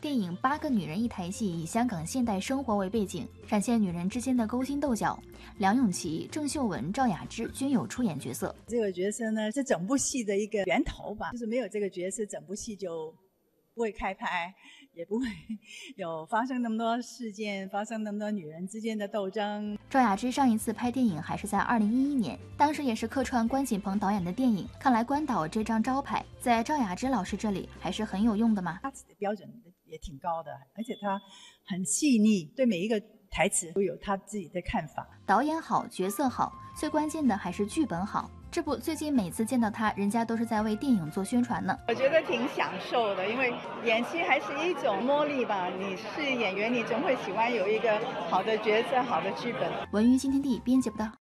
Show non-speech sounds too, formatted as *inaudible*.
电影《八个女人一台戏》以香港现代生活为背景，展现女人之间的勾心斗角。梁咏琪、郑秀文、赵雅芝均有出演角色。这个角色呢，是整部戏的一个源头吧，就是没有这个角色，整部戏就。不会开拍，也不会 *laughs* 有发生那么多事件，发生那么多女人之间的斗争。赵雅芝上一次拍电影还是在二零一一年，当时也是客串关锦鹏导演的电影。看来关导这张招牌在赵雅芝老师这里还是很有用的嘛。他的标准也挺高的，而且他很细腻，对每一个。台词都有他自己的看法，导演好，角色好，最关键的还是剧本好。这不，最近每次见到他，人家都是在为电影做宣传呢。我觉得挺享受的，因为演戏还是一种魔力吧。你是演员，你总会喜欢有一个好的角色、好的剧本。文娱新天地编辑不到。